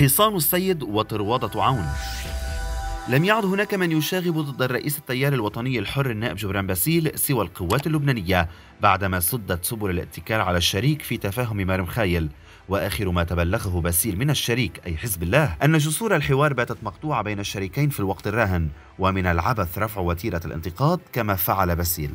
حصان السيد وطروادة عون. لم يعد هناك من يشاغب ضد رئيس التيار الوطني الحر النائب جبران باسيل سوى القوات اللبنانية بعدما سدت سبل الاتكال على الشريك في تفاهم مار مخايل. وآخر ما تبلغه باسيل من الشريك أي حزب الله أن جسور الحوار باتت مقطوعة بين الشريكين في الوقت الراهن ومن العبث رفع وتيرة الانتقاد كما فعل باسيل.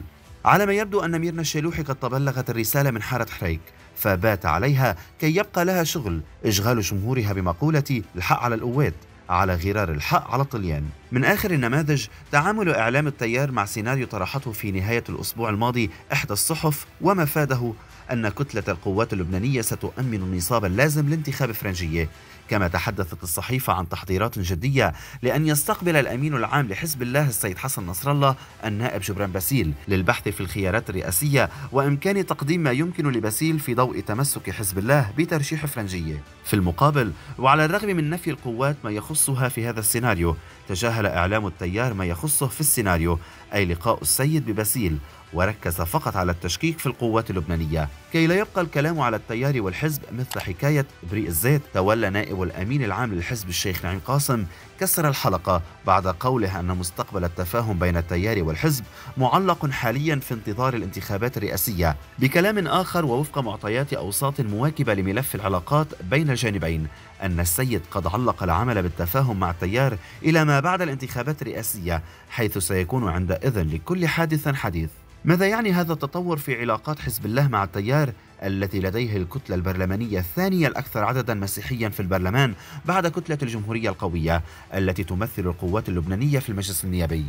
على ما يبدو أن ميرنا الشالوحي قد تبلغت الرسالة من حارة حريك فبات عليها كي يبقى لها شغل إشغال جمهورها بمقولة الحق على القوات على غرار الحق على الطليان. من آخر النماذج تعامل إعلام التيار مع سيناريو طرحته في نهاية الأسبوع الماضي إحدى الصحف ومفاده أن كتلة القوات اللبنانية ستؤمن النصاب اللازم لانتخاب فرنجية. كما تحدثت الصحيفة عن تحضيرات جدية لأن يستقبل الأمين العام لحزب الله السيد حسن نصر الله النائب جبران باسيل للبحث في الخيارات الرئاسية وإمكان تقديم ما يمكن لباسيل في ضوء تمسك حزب الله بترشيح فرنجية. في المقابل وعلى الرغم من نفي القوات ما يخصها في هذا السيناريو تجاهل إعلام التيار ما يخصه في السيناريو أي لقاء السيد بباسيل. وركز فقط على التشكيك في القوات اللبنانية كي لا يبقى الكلام على التيار والحزب مثل حكاية بريء الزيت تولى نائب الأمين العام للحزب الشيخ نعيم قاسم كسر الحلقة بعد قوله أن مستقبل التفاهم بين التيار والحزب معلق حاليا في انتظار الانتخابات الرئاسية بكلام آخر ووفق معطيات أوساط مواكبة لملف العلاقات بين الجانبين أن السيد قد علق العمل بالتفاهم مع التيار إلى ما بعد الانتخابات الرئاسية حيث سيكون عندئذ لكل حادث حديث. ماذا يعني هذا التطور في علاقات حزب الله مع التيار التي لديه الكتلة البرلمانية الثانية الأكثر عددا مسيحيا في البرلمان بعد كتلة الجمهورية القوية التي تمثل القوات اللبنانية في المجلس النيابي؟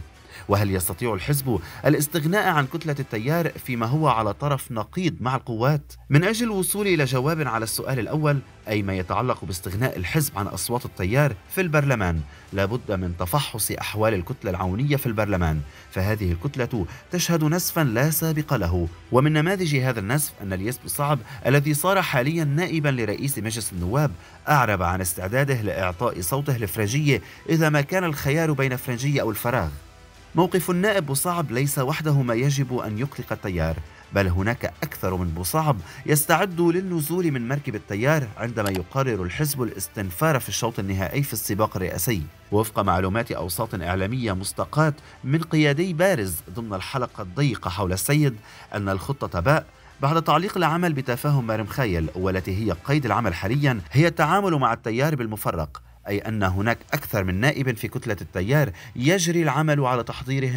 وهل يستطيع الحزب الاستغناء عن كتلة التيار فيما هو على طرف نقيض مع القوات؟ من أجل الوصول إلى جواب على السؤال الأول أي ما يتعلق باستغناء الحزب عن أصوات التيار في البرلمان. لابد من تفحص أحوال الكتلة العونية في البرلمان. فهذه الكتلة تشهد نسفا لا سابق له. ومن نماذج هذا النسف أن اليسب صعب الذي صار حاليا نائبا لرئيس مجلس النواب أعرب عن استعداده لإعطاء صوته لفرنجية إذا ما كان الخيار بين فرنجية أو الفراغ. موقف النائب بوصعب ليس وحده ما يجب أن يقلق التيار بل هناك أكثر من بوصعب يستعد للنزول من مركب التيار عندما يقرر الحزب الاستنفار في الشوط النهائي في السباق الرئاسي. وفق معلومات أوساط إعلامية مستقاة من قيادي بارز ضمن الحلقة الضيقة حول السيد أن الخطة باء بعد تعليق العمل بتفاهم مرم خايل والتي هي قيد العمل حاليا هي التعامل مع التيار بالمفرق. أي أن هناك أكثر من نائب في كتلة التيار يجري العمل على تحضيرهم.